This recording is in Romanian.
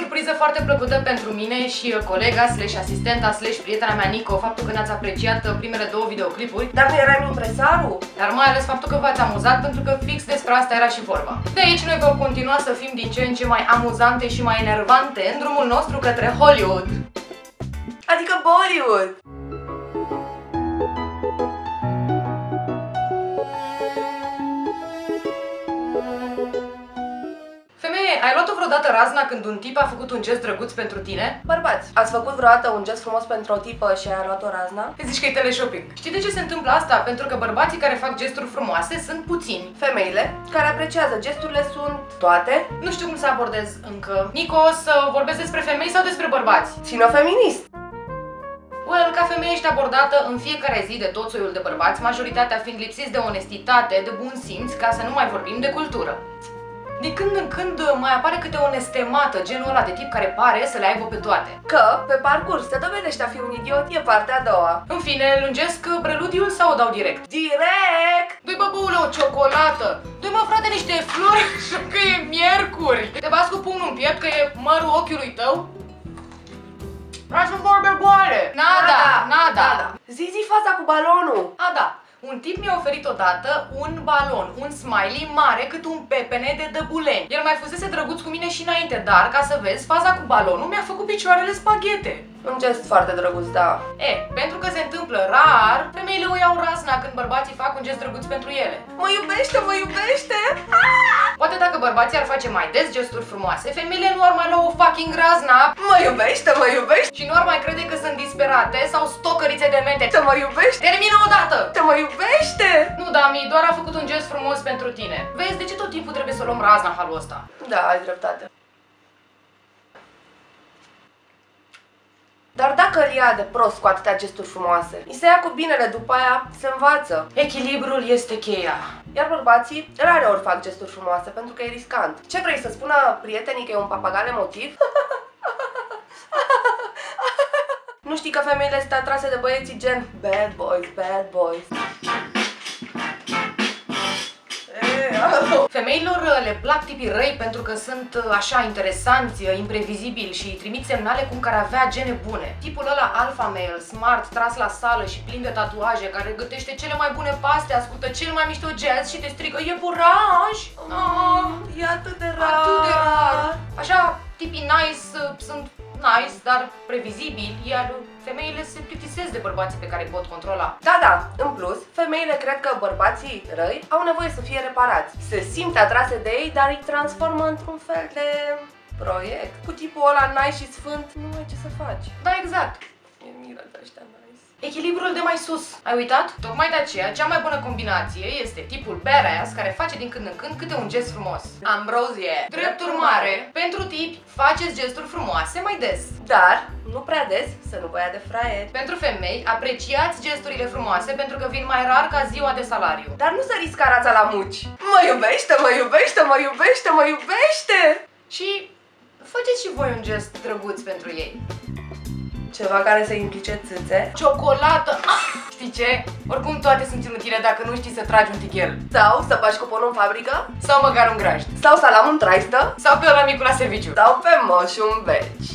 surpriză foarte plăcută pentru mine și uh, colega slash asistenta slash prietena mea Nico Faptul că ne-ați apreciat uh, primele două videoclipuri Dar nu erai impresarul? Dar mai ales faptul că v-ați amuzat pentru că fix despre asta era și vorba De aici noi vom continua să fim din ce în ce mai amuzante și mai enervante în drumul nostru către Hollywood Adică Bollywood! Luat-o vreodată razna când un tip a făcut un gest drăguț pentru tine? Bărbați, ați făcut vreodată un gest frumos pentru o tipă și a luat o razna? Te zici că e teleshopping. Știi de ce se întâmplă asta? Pentru că bărbații care fac gesturi frumoase sunt puțini. Femeile care apreciază gesturile sunt toate Nu știu cum să abordez încă. Nico, o să vorbesc despre femei sau despre bărbați? feminist. Well, ca femeie ești abordată în fiecare zi de tot soiul de bărbați, majoritatea fiind lipsiți de onestitate, de bun simț, ca să nu mai vorbim de cultură. De când în când mai apare câte o nestemată, genul ăla de tip care pare să le aibă pe toate. Că, pe parcurs, te dovedește a fi un idiot, e partea a doua. În fine, lungesc preludiul sau o dau direct? Direct! Doi bă, băule, o ciocolată! Doi mă, frate, niște flori, așa că e miercuri! Te bați cu pumnul în piept că e mărul ochiului tău? Vreau să vorbe goale! Nada, nada! Zi, zi faza cu balonul! A, da. Un tip mi-a oferit odată un balon, un smiley mare cât un pepene de dăbuleni. El mai fusese drăguț cu mine și înainte, dar, ca să vezi, faza cu balonul mi-a făcut picioarele spaghete. Un gest foarte drăguț, da. E, pentru că se întâmplă rar, femeile o iau razna când bărbații fac un gest drăguț pentru ele. Mă iubește, mă iubește! Poate dacă bărbații ar face mai des gesturi frumoase, femeile nu ar mai lua o fucking razna Mă iubește, mă iubește! și nu ar mai crede că sunt disperate sau stocărițe de mente. Te mă iubește! Termină odată! Te mă iubește! Nu, Dami, doar a făcut un gest frumos pentru tine. Vezi, de ce tot timpul trebuie să luăm razna în halul ăsta? Da, ai dreptate. Dar dacă îl ia de prost cu atâtea gesturi frumoase, îi se ia cu binele, după aia se învață. Echilibrul este cheia. Iar bărbații rare ori fac gesturi frumoase pentru că e riscant. Ce vrei să spună prietenii că e un papagal emotiv? nu știi că femeile sunt atrase de băieții gen bad boys, bad boys. E, alo. Femeilor uh, le plac tipii răi pentru că sunt uh, așa interesanți, uh, imprevizibili și trimit semnale cum care avea gene bune. Tipul ăla alpha male, smart, tras la sală și plin de tatuaje, care gătește cele mai bune paste, ascultă cel mai mișto jazz și te strigă iepuraș! Ah, E atât de rar. atât de rar! Așa, tipii nice uh, sunt nice, dar previzibili, iar femeile se plictisesc de bărbații pe care îi pot controla. Da, da, în plus, femeile cred că bărbații răi au nevoie să fie reparați. Se simt atrase de ei, dar îi transformă într-un fel de proiect. Cu tipul ăla nice și sfânt, nu ai ce să faci. Da, exact. E miră de ăștia nice. Echilibrul de mai sus. Ai uitat? Tocmai de aceea, cea mai bună combinație este tipul badass care face din când în când câte un gest frumos. Ambrozie. Drept urmare, pentru tipi, faceți gesturi frumoase mai des. Dar, nu prea des, să nu vă ia de fraier. Pentru femei, apreciați gesturile frumoase pentru că vin mai rar ca ziua de salariu. Dar nu săriți carața la muci. Mă iubește, mă iubește, mă iubește, mă iubește! Și faceți și voi un gest drăguț pentru ei. Ceva care să implice țâțe. Ciocolată! Ah! Știi ce? Oricum toate sunt inutile dacă nu știi să tragi un tichel. Sau să faci cuponul în fabrică. Sau măcar un grajd. Sau salam în traistă. Sau pe ăla micul la serviciu. Sau pe moș un beci.